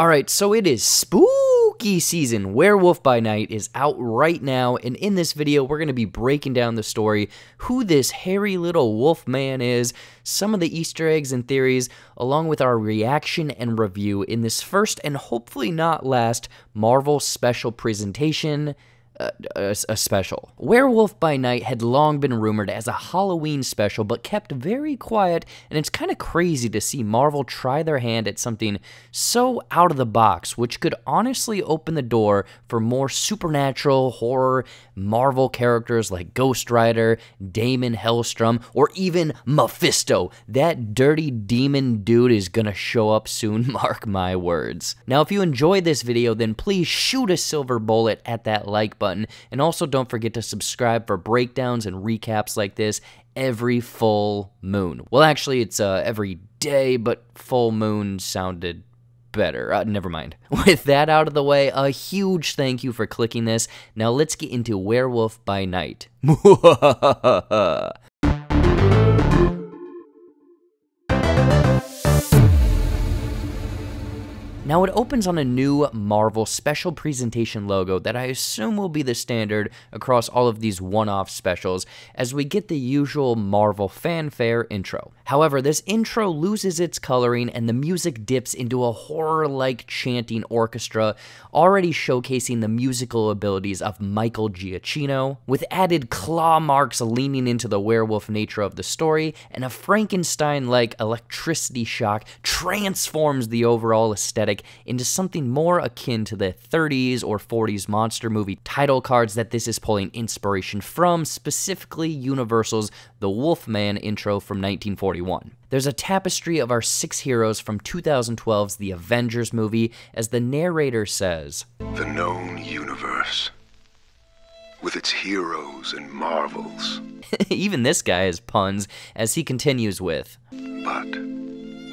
Alright, so it is spooky season. Werewolf by Night is out right now, and in this video, we're going to be breaking down the story, who this hairy little wolf man is, some of the Easter eggs and theories, along with our reaction and review in this first and hopefully not last Marvel special presentation a, a, special. Werewolf by Night had long been rumored as a Halloween special, but kept very quiet, and it's kind of crazy to see Marvel try their hand at something so out of the box, which could honestly open the door for more supernatural horror Marvel characters like Ghost Rider, Daimon Hellstrom, or even Mephisto. That dirty demon dude is gonna show up soon, mark my words. Now, if you enjoyed this video, then please shoot a silver bullet at that like button button. And also don't forget to subscribe for breakdowns and recaps like this every full moon. Well, actually, it's uh, every day, but full moon sounded better. Uh, never mind. With that out of the way, a huge thank you for clicking this. Now let's get into Werewolf by Night. Now it opens on a new Marvel special presentation logo that I assume will be the standard across all of these one-off specials as we get the usual Marvel fanfare intro. However, this intro loses its coloring and the music dips into a horror-like chanting orchestra, already showcasing the musical abilities of Michael Giacchino, with added claw marks leaning into the werewolf nature of the story, and a Frankenstein-like electricity shock transforms the overall aesthetic into something more akin to the 30s or 40s monster movie title cards that this is pulling inspiration from, specifically Universal's The Wolfman intro from 1941. There's a tapestry of our six heroes from 2012's The Avengers movie, as the narrator says The known universe, with its heroes and marvels. Even this guy has puns, as he continues with But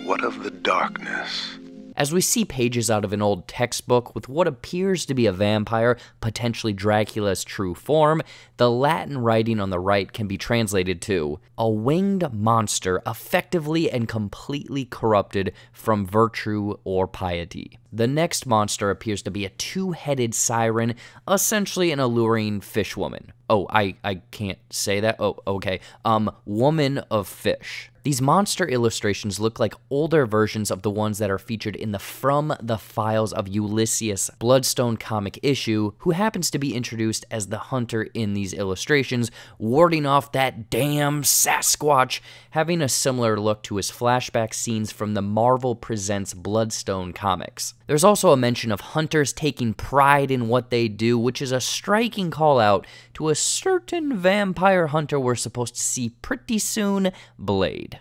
what of the darkness? As we see pages out of an old textbook with what appears to be a vampire, potentially Dracula's true form, the Latin writing on the right can be translated to a winged monster effectively and completely corrupted from virtue or piety. The next monster appears to be a two headed siren, essentially an alluring fish woman. Oh, I, I can't say that. Oh, okay. Um, woman of fish. These monster illustrations look like older versions of the ones that are featured in the From the Files of Ulysses Bloodstone comic issue, who happens to be introduced as the hunter in these illustrations, warding off that damn Sasquatch, having a similar look to his flashback scenes from the Marvel Presents Bloodstone comics. There's also a mention of hunters taking pride in what they do, which is a striking call out to a certain vampire hunter we're supposed to see pretty soon, Blade.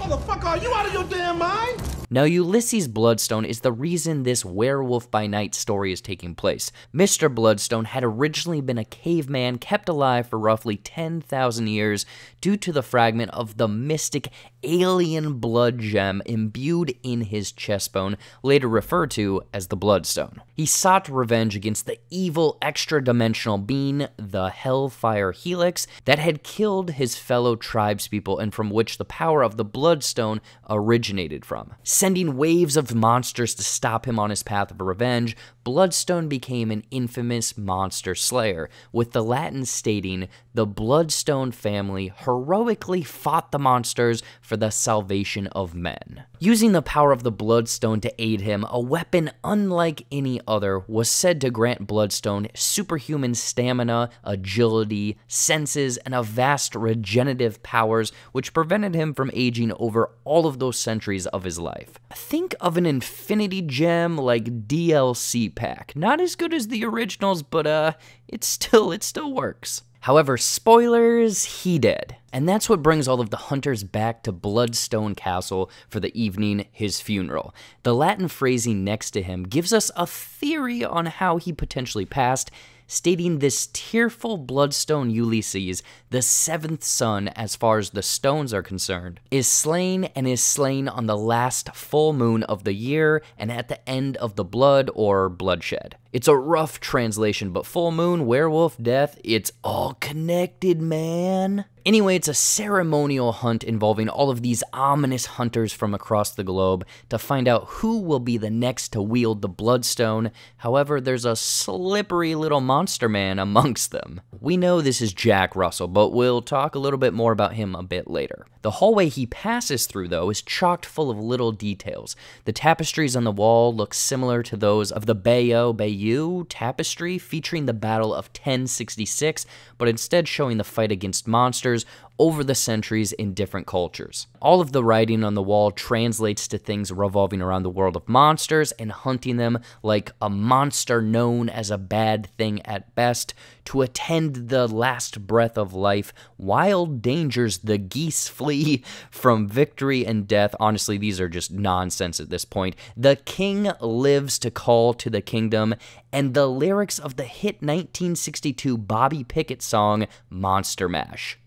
Motherfucker, are you out of your damn mind? Now, Ulysses Bloodstone is the reason this Werewolf by Night story is taking place. Mr. Bloodstone had originally been a caveman kept alive for roughly 10,000 years due to the fragment of the mystic alien blood gem imbued in his chestbone, later referred to as the Bloodstone. He sought revenge against the evil extra dimensional being, the Hellfire Helix, that had killed his fellow tribespeople and from which the power of the Bloodstone originated from. Sending waves of monsters to stop him on his path of revenge, Bloodstone became an infamous monster slayer, with the Latin stating, the Bloodstone family heroically fought the monsters for the salvation of men. Using the power of the Bloodstone to aid him, a weapon unlike any other was said to grant Bloodstone superhuman stamina, agility, senses, and a vast regenerative powers which prevented him from aging over all of those centuries of his life. Think of an Infinity Gem like DLC pack. Not as good as the originals, but uh, it still it still works. However, spoilers, he did. And that's what brings all of the hunters back to Bloodstone Castle for the evening, his funeral. The Latin phrasing next to him gives us a theory on how he potentially passed, stating this tearful Bloodstone Ulysses, the seventh son as far as the stones are concerned, is slain and is slain on the last full moon of the year and at the end of the blood or bloodshed. It's a rough translation, but full moon, werewolf, death, it's all connected, man. Anyway, it's a ceremonial hunt involving all of these ominous hunters from across the globe to find out who will be the next to wield the Bloodstone. However, there's a slippery little monster man amongst them. We know this is Jack Russell, but we'll talk a little bit more about him a bit later. The hallway he passes through, though, is chocked full of little details. The tapestries on the wall look similar to those of the Bayeux Bayeux tapestry featuring the Battle of 1066, but instead showing the fight against monsters over the centuries in different cultures. All of the writing on the wall translates to things revolving around the world of monsters and hunting them, like a monster known as a bad thing at best, to attend the last breath of life, wild dangers the geese flee from victory and death. Honestly, these are just nonsense at this point. The king lives to call to the kingdom, and the lyrics of the hit 1962 Bobby Pickett song, Monster Mash.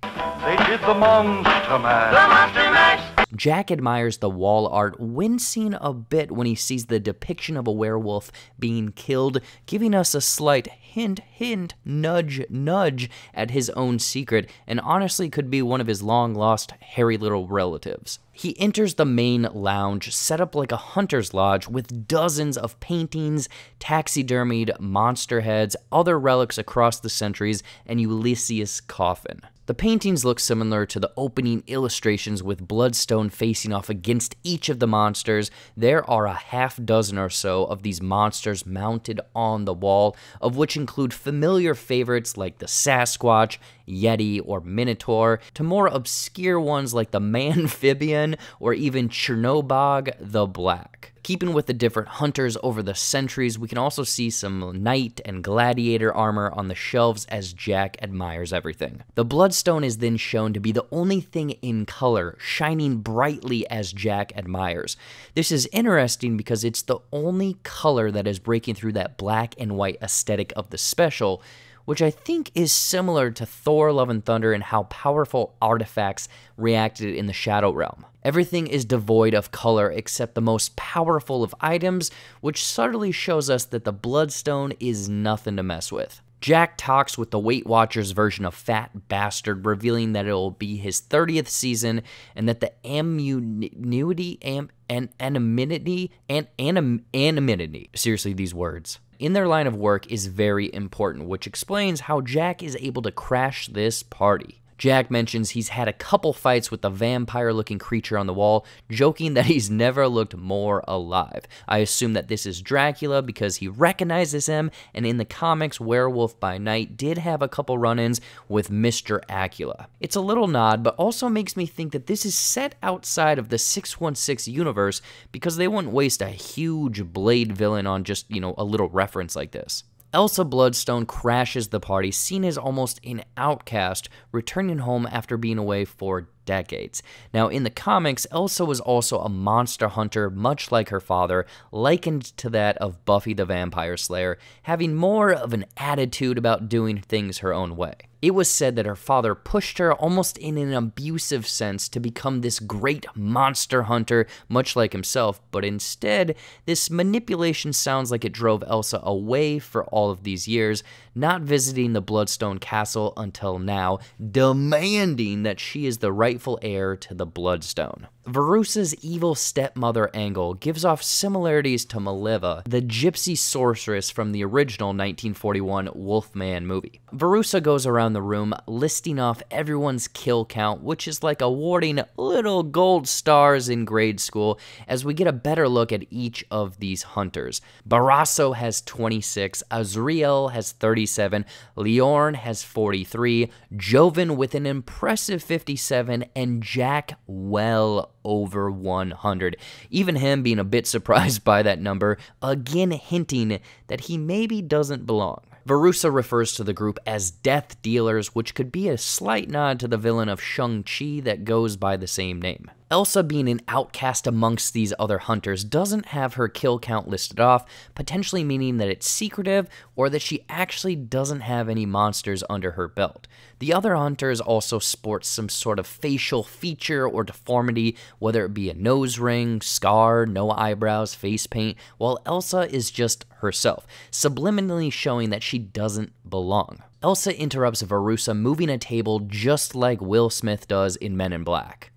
They did the monster mash. The monster mash. Jack admires the wall art, wincing a bit when he sees the depiction of a werewolf being killed, giving us a slight hint, hint, nudge, nudge at his own secret, and honestly could be one of his long lost hairy little relatives. He enters the main lounge, set up like a hunter's lodge, with dozens of paintings, taxidermied monster heads, other relics across the centuries, and Ulysses' coffin. The paintings look similar to the opening illustrations with Bloodstone facing off against each of the monsters. There are a half dozen or so of these monsters mounted on the wall, of which include familiar favorites like the Sasquatch, Yeti, or Minotaur, to more obscure ones like the Manphibian or even Chernobog the Black. Keeping with the different hunters over the centuries, we can also see some knight and gladiator armor on the shelves as Jack admires everything. The Bloodstone is then shown to be the only thing in color, shining brightly as Jack admires. This is interesting because it's the only color that is breaking through that black and white aesthetic of the special, which I think is similar to Thor Love and Thunder and how powerful artifacts reacted in the Shadow Realm. Everything is devoid of color except the most powerful of items, which subtly shows us that the Bloodstone is nothing to mess with. Jack talks with the Weight Watchers version of Fat Bastard, revealing that it will be his 30th season and that the immunity, am, and anonymity, and anim, anonymity, seriously, these words, in their line of work is very important, which explains how Jack is able to crash this party. Jack mentions he's had a couple fights with the vampire looking creature on the wall, joking that he's never looked more alive. I assume that this is Dracula because he recognizes him, and in the comics, Werewolf by Night did have a couple run ins with Mr. Acula. It's a little nod, but also makes me think that this is set outside of the 616 universe because they wouldn't waste a huge Blade villain on just, you know, a little reference like this. Elsa Bloodstone crashes the party, seen as almost an outcast, returning home after being away for decades. Now, in the comics, Elsa was also a monster hunter, much like her father, likened to that of Buffy the Vampire Slayer, having more of an attitude about doing things her own way. It was said that her father pushed her almost in an abusive sense to become this great monster hunter, much like himself, but instead, this manipulation sounds like it drove Elsa away for all of these years, not visiting the Bloodstone Castle until now, demanding that she is the rightful heir to the Bloodstone. Verussa's evil stepmother Angle gives off similarities to Maleva, the gypsy sorceress from the original 1941 Wolfman movie. Verussa goes around the room listing off everyone's kill count, which is like awarding little gold stars in grade school, as we get a better look at each of these hunters. Barasso has 26, Azriel has 37, Liorn has 43, Joven with an impressive 57, and Jack well over 100. Even him being a bit surprised by that number, again hinting that he maybe doesn't belong. Verussa refers to the group as Death Dealers, which could be a slight nod to the villain of Shang-Chi that goes by the same name. Elsa, being an outcast amongst these other hunters, doesn't have her kill count listed off, potentially meaning that it's secretive or that she actually doesn't have any monsters under her belt. The other hunters also sport some sort of facial feature or deformity, whether it be a nose ring, scar, no eyebrows, face paint, while Elsa is just herself, subliminally showing that she doesn't belong. Elsa interrupts Verussa moving a table just like Will Smith does in Men in Black.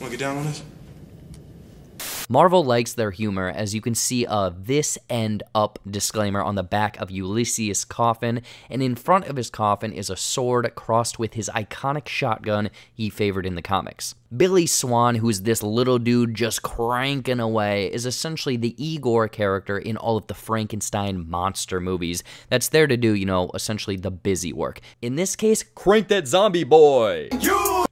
Wanna get down on this? Marvel likes their humor, as you can see a this end up disclaimer on the back of Ulysses' coffin, and in front of his coffin is a sword crossed with his iconic shotgun he favored in the comics. Billy Swan, who's this little dude just cranking away, is essentially the Igor character in all of the Frankenstein monster movies that's there to do, you know, essentially the busy work. In this case, crank that zombie boy!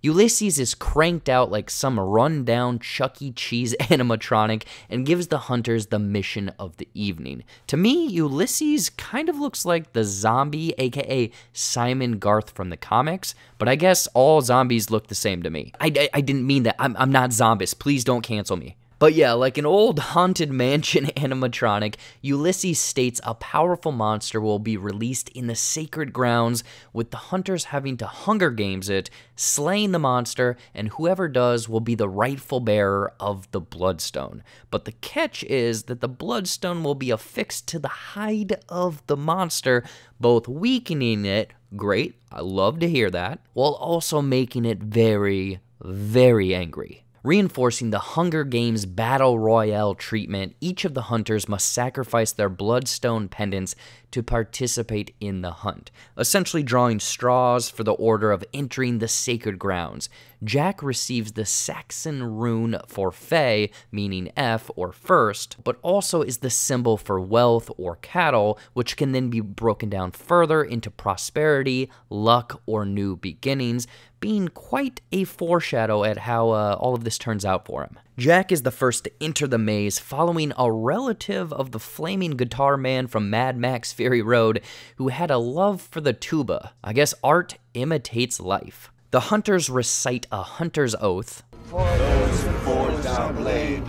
Ulysses is cranked out like some rundown Chuck E. Cheese animatronic and gives the hunters the mission of the evening. To me, Ulysses kind of looks like the zombie, aka Simon Garth from the comics, but I guess all zombies look the same to me. I, I, I didn't mean that. I'm, I'm not zombies. Please don't cancel me. But yeah, like an old haunted mansion animatronic, Ulysses states a powerful monster will be released in the sacred grounds, with the hunters having to Hunger Games it, slaying the monster, and whoever does will be the rightful bearer of the Bloodstone. But the catch is that the Bloodstone will be affixed to the hide of the monster, both weakening it, great, I love to hear that, while also making it very, very angry. Reinforcing the Hunger Games Battle Royale treatment, each of the hunters must sacrifice their bloodstone pendants to participate in the hunt, essentially drawing straws for the order of entering the sacred grounds. Jack receives the Saxon rune for Fey, meaning F or first, but also is the symbol for wealth or cattle, which can then be broken down further into prosperity, luck, or new beginnings, being quite a foreshadow at how uh, all of this turns out for him. Jack is the first to enter the maze, following a relative of the flaming guitar man from Mad Max Fury Road who had a love for the tuba. I guess art imitates life. The hunters recite a hunter's oath. For those who forge our blade.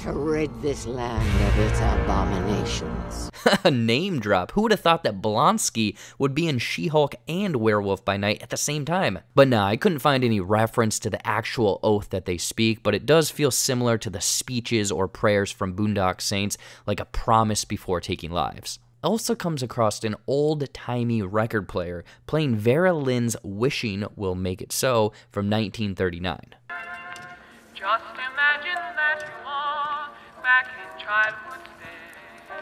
To rid this land of its abominations. a name drop. Who would have thought that Blonsky would be in She Hulk and Werewolf by Night at the same time? But nah, I couldn't find any reference to the actual oath that they speak, but it does feel similar to the speeches or prayers from Boondock Saints, like a promise before taking lives. Elsa comes across an old timey record player playing Vera Lynn's Wishing Will Make It So from 1939. Just imagine that you are back in childhood's day,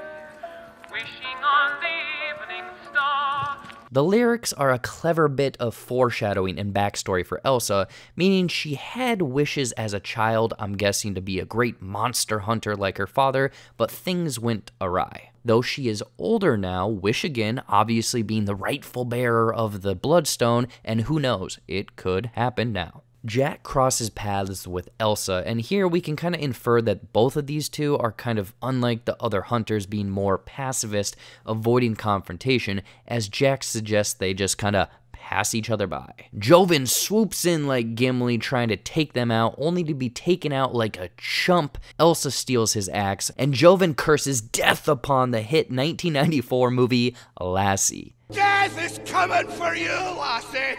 wishing on the evening star. The lyrics are a clever bit of foreshadowing and backstory for Elsa, meaning she had wishes as a child, I'm guessing to be a great monster hunter like her father, but things went awry. Though she is older now, wish again, obviously being the rightful bearer of the Bloodstone, and who knows, it could happen now. Jack crosses paths with Elsa, and here we can kind of infer that both of these two are kind of unlike the other hunters, being more pacifist, avoiding confrontation, as Jack suggests they just kind of pass each other by. Joven swoops in like Gimli, trying to take them out, only to be taken out like a chump. Elsa steals his axe, and Joven curses death upon the hit 1994 movie Lassie. Death is coming for you, Lassie!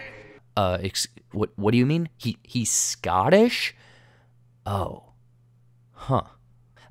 Uh, what? What do you mean? He he's Scottish? Oh, huh.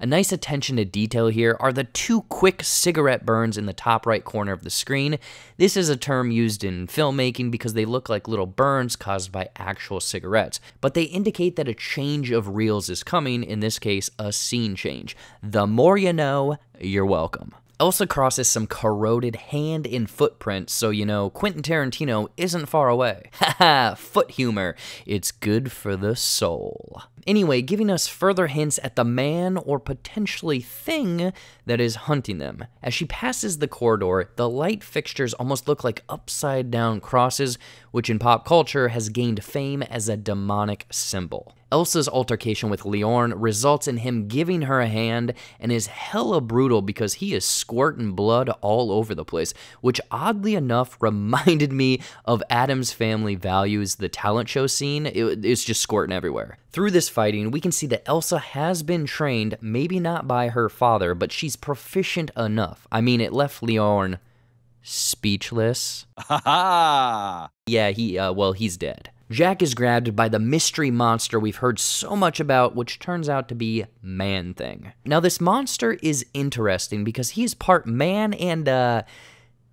A nice attention to detail here are the two quick cigarette burns in the top right corner of the screen. This is a term used in filmmaking because they look like little burns caused by actual cigarettes, but they indicate that a change of reels is coming, in this case, a scene change. The more you know, you're welcome. Elsa crosses some corroded hand and footprints, so you know Quentin Tarantino isn't far away. Haha, foot humor. It's good for the soul. Anyway, giving us further hints at the man or potentially thing that is hunting them. As she passes the corridor, the light fixtures almost look like upside down crosses, which in pop culture has gained fame as a demonic symbol. Elsa's altercation with Liorn results in him giving her a hand and is hella brutal because he is squirting blood all over the place, which oddly enough reminded me of Addams Family Values, the talent show scene. It, it's just squirting everywhere. Through this fighting, we can see that Elsa has been trained, maybe not by her father, but she's proficient enough. I mean, it left Liorn speechless. Ha ha! Yeah, he, uh, well, he's dead. Jack is grabbed by the mystery monster we've heard so much about, which turns out to be Man Thing. Now, this monster is interesting because he's part man and, uh,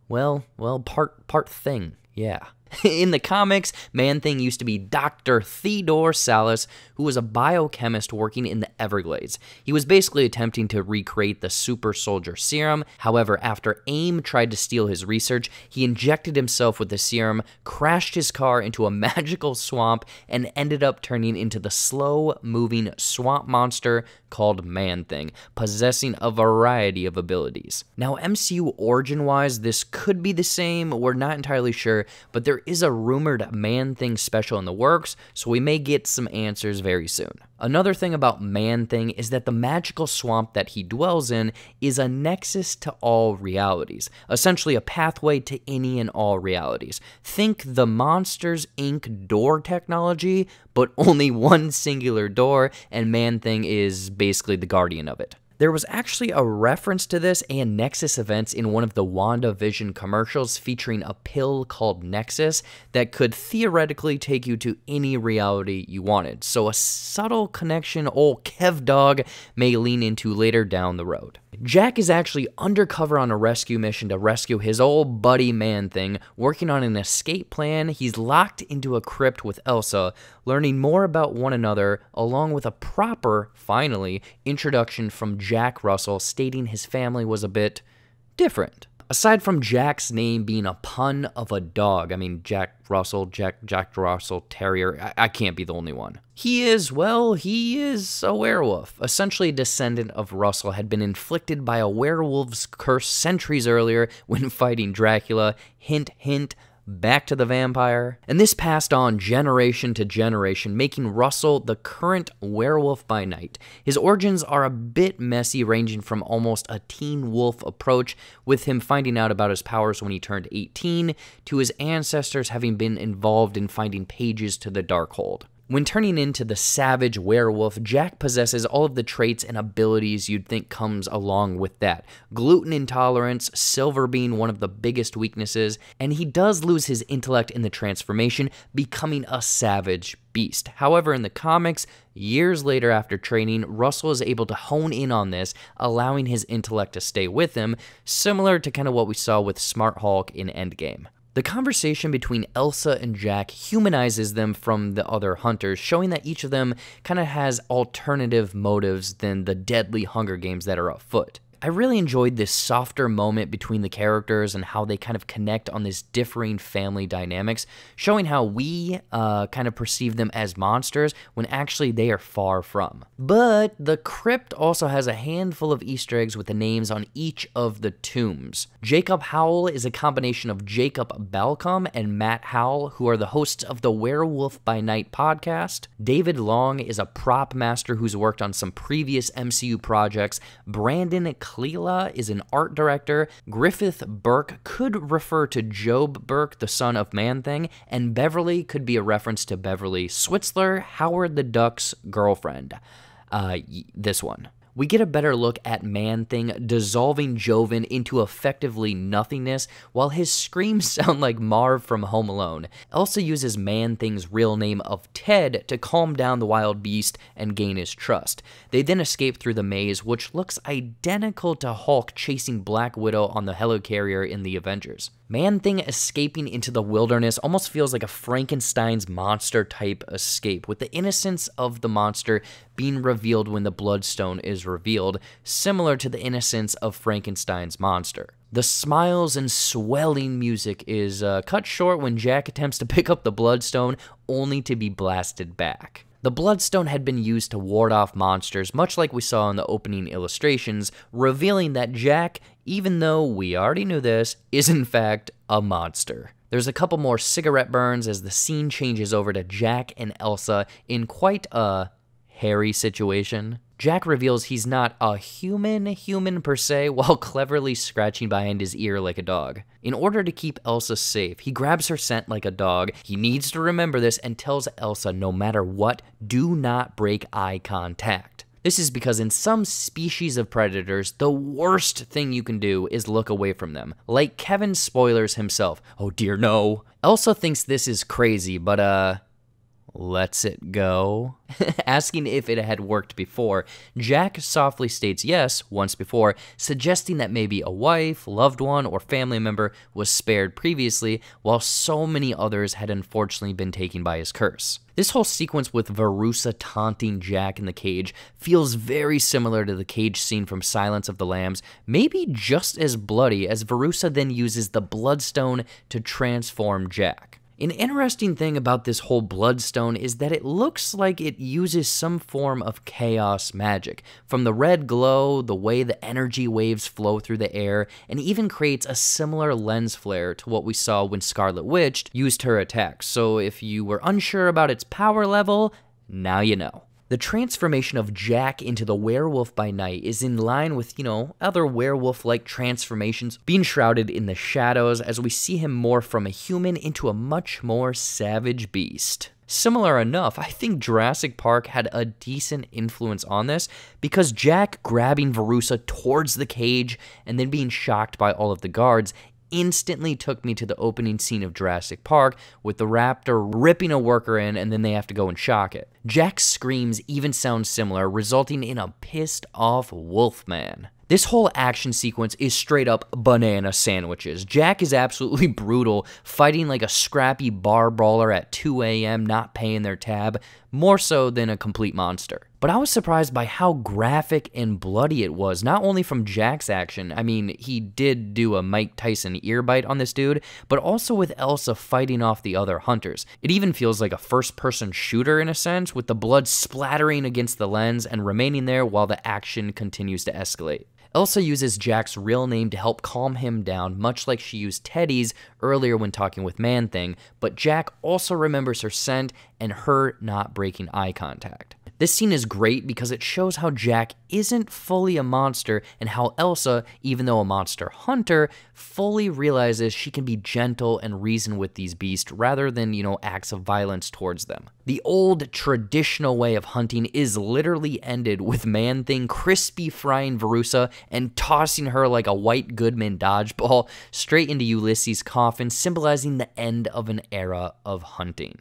well, well, part, part thing. Yeah. In the comics, Man Thing used to be Dr. Theodore Sallis, who was a biochemist working in the Everglades. He was basically attempting to recreate the super soldier serum. However, after AIM tried to steal his research, he injected himself with the serum, crashed his car into a magical swamp, and ended up turning into the slow moving swamp monster called Man Thing, possessing a variety of abilities. Now, MCU origin wise, this could be the same, we're not entirely sure, but there is a rumored Man Thing special in the works, so we may get some answers very soon. Another thing about Man Thing is that the magical swamp that he dwells in is a nexus to all realities, essentially a pathway to any and all realities. Think the Monsters Inc. door technology, but only one singular door, and Man Thing is basically the guardian of it. There was actually a reference to this and Nexus events in one of the WandaVision commercials featuring a pill called Nexus that could theoretically take you to any reality you wanted. So a subtle connection old Kev Dog may lean into later down the road. Jack is actually undercover on a rescue mission to rescue his old buddy man thing, working on an escape plan. He's locked into a crypt with Elsa, learning more about one another, along with a proper, finally, introduction from Jack Russell stating his family was a bit different. Aside from Jack's name being a pun of a dog, I mean, Jack Russell, Jack, Jack Russell Terrier, I, I can't be the only one. He is, well, he is a werewolf. Essentially, a descendant of Russell had been inflicted by a werewolf's curse centuries earlier when fighting Dracula. Hint, hint, back to the vampire. And this passed on generation to generation, making Russell the current werewolf by night. His origins are a bit messy, ranging from almost a teen wolf approach, with him finding out about his powers when he turned 18, to his ancestors having been involved in finding pages to the Darkhold. When turning into the savage werewolf, Jack possesses all of the traits and abilities you'd think comes along with that. Gluten intolerance, silver being one of the biggest weaknesses, and he does lose his intellect in the transformation, becoming a savage beast. However, in the comics, years later after training, Russell is able to hone in on this, allowing his intellect to stay with him, similar to kind of what we saw with Smart Hulk in Endgame. The conversation between Elsa and Jack humanizes them from the other hunters, showing that each of them kind of has alternative motives than the deadly Hunger Games that are afoot. I really enjoyed this softer moment between the characters and how they kind of connect on this differing family dynamics, showing how we uh, kind of perceive them as monsters when actually they are far from. But the crypt also has a handful of Easter eggs with the names on each of the tombs. Jacob Howell is a combination of Jacob Balcom and Matt Howell, who are the hosts of the Werewolf by Night podcast. David Long is a prop master who's worked on some previous MCU projects. Brandon Cleela is an art director. Griffith Burke could refer to Job Burke, the son of Man Thing, and Beverly could be a reference to Beverly Switzler, Howard the Duck's girlfriend. Uh, this one we get a better look at Man Thing dissolving Joven into effectively nothingness, while his screams sound like Marv from Home Alone. Elsa uses Man Thing's real name of Ted to calm down the wild beast and gain his trust. They then escape through the maze, which looks identical to Hulk chasing Black Widow on the helicarrier in the Avengers. Man Thing escaping into the wilderness almost feels like a Frankenstein's monster type escape, with the innocence of the monster being revealed when the Bloodstone is revealed, similar to the innocence of Frankenstein's monster. The smiles and swelling music is uh, cut short when Jack attempts to pick up the Bloodstone, only to be blasted back. The Bloodstone had been used to ward off monsters, much like we saw in the opening illustrations, revealing that Jack, even though we already knew this, is in fact a monster. There's a couple more cigarette burns as the scene changes over to Jack and Elsa in quite a hairy situation. Jack reveals he's not a human human per se while cleverly scratching behind his ear like a dog. In order to keep Elsa safe, he grabs her scent like a dog. He needs to remember this and tells Elsa no matter what, do not break eye contact. This is because in some species of predators, the worst thing you can do is look away from them. Like Kevin spoilers himself. Oh dear, no. Elsa thinks this is crazy, but uh, lets it go. Asking if it had worked before, Jack softly states yes once before, suggesting that maybe a wife, loved one, or family member was spared previously, while so many others had unfortunately been taken by his curse. This whole sequence with Verussa taunting Jack in the cage feels very similar to the cage scene from Silence of the Lambs, maybe just as bloody as Verussa then uses the Bloodstone to transform Jack. An interesting thing about this whole Bloodstone is that it looks like it uses some form of chaos magic. From the red glow, the way the energy waves flow through the air, and even creates a similar lens flare to what we saw when Scarlet Witch used her attacks. So if you were unsure about its power level, now you know. The transformation of Jack into the werewolf by night is in line with, you know, other werewolf like transformations, being shrouded in the shadows as we see him morph from a human into a much more savage beast. Similar enough, I think Jurassic Park had a decent influence on this because Jack grabbing Verussa towards the cage and then being shocked by all of the guards instantly took me to the opening scene of Jurassic Park with the raptor ripping a worker in and then they have to go and shock it. Jack's screams even sound similar, resulting in a pissed off Wolfman. This whole action sequence is straight up banana sandwiches. Jack is absolutely brutal, fighting like a scrappy bar brawler at 2 a.m., not paying their tab, more so than a complete monster. But I was surprised by how graphic and bloody it was, not only from Jack's action, I mean, he did do a Mike Tyson ear bite on this dude, but also with Elsa fighting off the other hunters. It even feels like a first person shooter in a sense, with the blood splattering against the lens and remaining there while the action continues to escalate. Elsa uses Jack's real name to help calm him down, much like she used Teddy's earlier when talking with Man Thing, but Jack also remembers her scent and her not breaking eye contact. This scene is great because it shows how Jack isn't fully a monster and how Elsa, even though a monster hunter, fully realizes she can be gentle and reason with these beasts rather than, you know, acts of violence towards them. The old traditional way of hunting is literally ended with Man Thing crispy frying Verussa and tossing her like a white Goodman dodgeball straight into Ulysses' coffin, symbolizing the end of an era of hunting.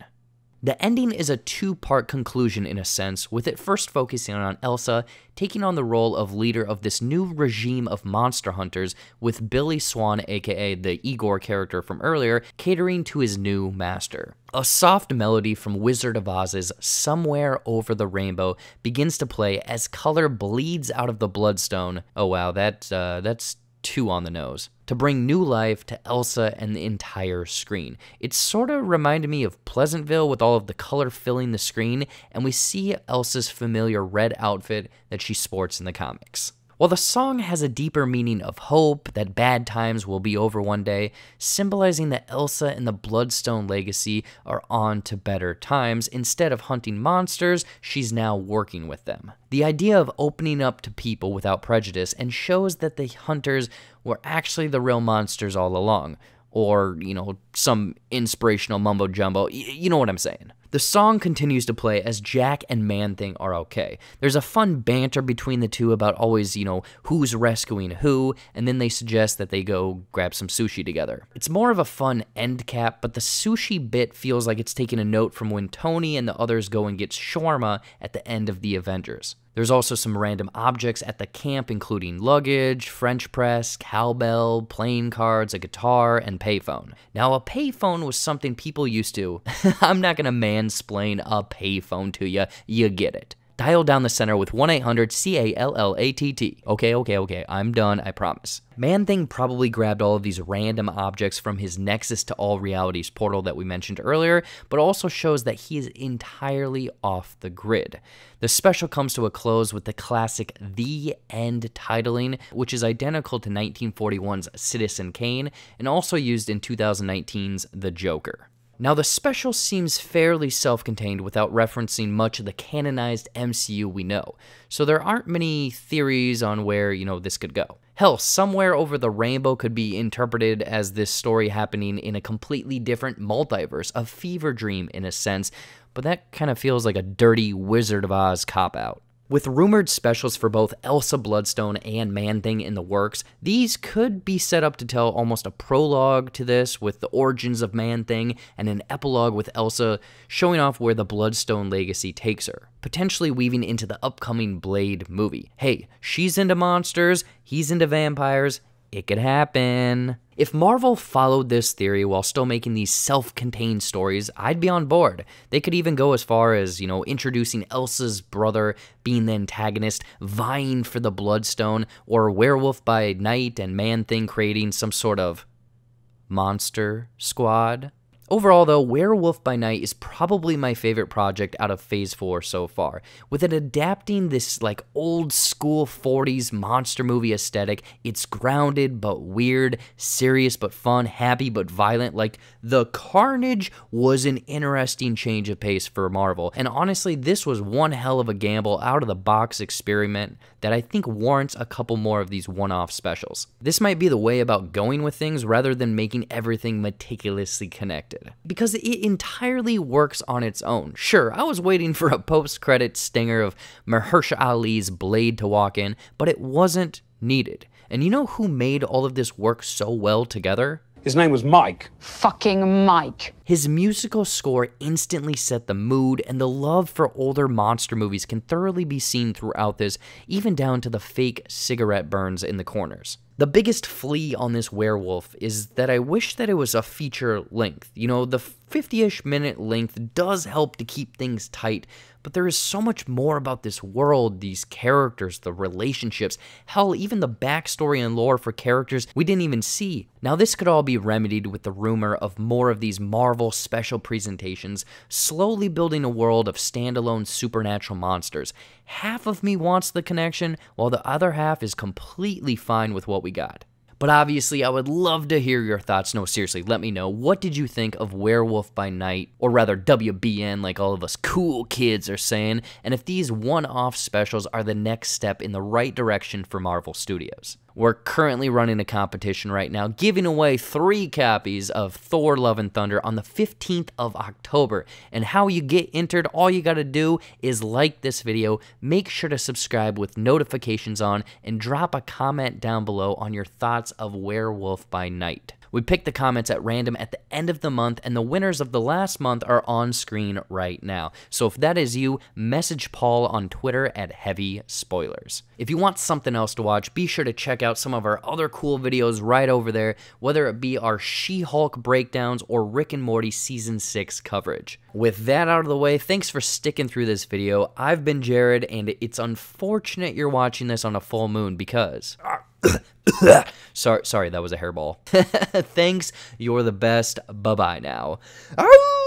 The ending is a two part conclusion in a sense, with it first focusing on Elsa taking on the role of leader of this new regime of monster hunters, with Billy Swan, aka the Igor character from earlier, catering to his new master. A soft melody from Wizard of Oz's Somewhere Over the Rainbow begins to play as color bleeds out of the bloodstone. Oh wow, that, uh, that's too on the nose to bring new life to Elsa and the entire screen. It sort of reminded me of Pleasantville with all of the color filling the screen, and we see Elsa's familiar red outfit that she sports in the comics. While the song has a deeper meaning of hope that bad times will be over one day, symbolizing that Elsa and the Bloodstone legacy are on to better times, instead of hunting monsters, she's now working with them. The idea of opening up to people without prejudice and shows that the hunters were actually the real monsters all along, or, you know, some inspirational mumbo jumbo. You know what I'm saying. The song continues to play as Jack and Man Thing are okay. There's a fun banter between the two about always, you know, who's rescuing who, and then they suggest that they go grab some sushi together. It's more of a fun end cap, but the sushi bit feels like it's taking a note from when Tony and the others go and get shawarma at the end of The Avengers. There's also some random objects at the camp, including luggage, French press, cowbell, playing cards, a guitar, and payphone. Now, a payphone was something people used to. I'm not gonna mansplain a payphone to you, you get it. Dial down the center with 1 800 C A L L A T T. Okay, okay, okay, I'm done, I promise. Man Thing probably grabbed all of these random objects from his Nexus to All Realities portal that we mentioned earlier, but also shows that he is entirely off the grid. The special comes to a close with the classic The End titling, which is identical to 1941's Citizen Kane and also used in 2019's The Joker. Now, the special seems fairly self contained without referencing much of the canonized MCU we know, so there aren't many theories on where, you know, this could go. Hell, somewhere over the rainbow could be interpreted as this story happening in a completely different multiverse, a fever dream in a sense, but that kind of feels like a dirty Wizard of Oz cop out. With rumored specials for both Elsa Bloodstone and Man Thing in the works, these could be set up to tell almost a prologue to this with the origins of Man Thing and an epilogue with Elsa showing off where the Bloodstone legacy takes her, potentially weaving into the upcoming Blade movie. Hey, she's into monsters, he's into vampires, it could happen. If Marvel followed this theory while still making these self contained stories, I'd be on board. They could even go as far as, you know, introducing Elsa's brother being the antagonist, vying for the Bloodstone, or Werewolf by Night and Man Thing creating some sort of monster squad. Overall, though, Werewolf by Night is probably my favorite project out of Phase 4 so far. With it adapting this like old school 40s monster movie aesthetic, it's grounded but weird, serious but fun, happy but violent. Like, the carnage was an interesting change of pace for Marvel. And honestly, this was one hell of a gamble out of the box experiment that I think warrants a couple more of these one off specials. This might be the way about going with things rather than making everything meticulously connected because it entirely works on its own. Sure, I was waiting for a post credit stinger of Mahershala Ali's Blade to walk in, but it wasn't needed. And you know who made all of this work so well together? His name was Mike. Fucking Mike. His musical score instantly set the mood, and the love for older monster movies can thoroughly be seen throughout this, even down to the fake cigarette burns in the corners. The biggest flea on this werewolf is that I wish that it was a feature length. You know, the 50 ish minute length does help to keep things tight, but there is so much more about this world, these characters, the relationships, hell, even the backstory and lore for characters we didn't even see. Now, this could all be remedied with the rumor of more of these Marvel special presentations, slowly building a world of standalone supernatural monsters. Half of me wants the connection, while the other half is completely fine with what we got. But obviously, I would love to hear your thoughts. No, seriously, let me know. What did you think of Werewolf by Night, or rather WBN, like all of us cool kids are saying, and if these one off specials are the next step in the right direction for Marvel Studios? We're currently running a competition right now, giving away three copies of Thor Love and Thunder on the 15th of October. And how you get entered, all you gotta do is like this video, make sure to subscribe with notifications on, and drop a comment down below on your thoughts of Werewolf by Night. We pick the comments at random at the end of the month, and the winners of the last month are on screen right now. So if that is you, message Paul on Twitter at Heavy Spoilers. If you want something else to watch, be sure to check out some of our other cool videos right over there, whether it be our She Hulk breakdowns or Rick and Morty Season 6 coverage. With that out of the way, thanks for sticking through this video. I've been Jared, and it's unfortunate you're watching this on a full moon because. sorry, sorry, that was a hairball. Thanks, you're the best. Bye bye now. Ow!